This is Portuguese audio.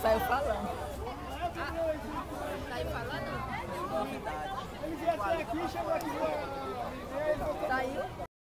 Saiu falando. Ah, saiu falando? Ele veio até aqui, e chegou aqui.